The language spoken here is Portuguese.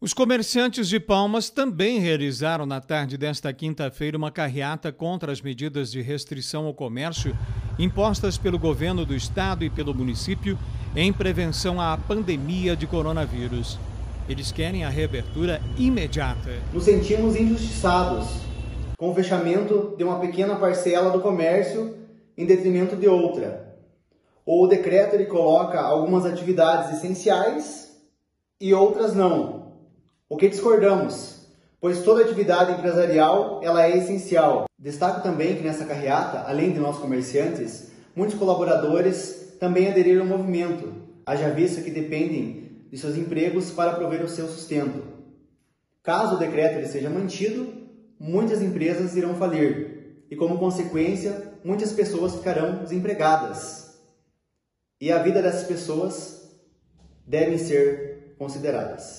Os comerciantes de Palmas também realizaram na tarde desta quinta-feira uma carreata contra as medidas de restrição ao comércio impostas pelo governo do estado e pelo município em prevenção à pandemia de coronavírus. Eles querem a reabertura imediata. Nos sentimos injustiçados com o fechamento de uma pequena parcela do comércio em detrimento de outra. O decreto ele coloca algumas atividades essenciais e outras não. O que discordamos, pois toda atividade empresarial ela é essencial. Destaco também que nessa carreata, além de nós comerciantes, muitos colaboradores também aderiram ao movimento, haja vista que dependem de seus empregos para prover o seu sustento. Caso o decreto ele seja mantido, muitas empresas irão falir e, como consequência, muitas pessoas ficarão desempregadas. E a vida dessas pessoas devem ser consideradas.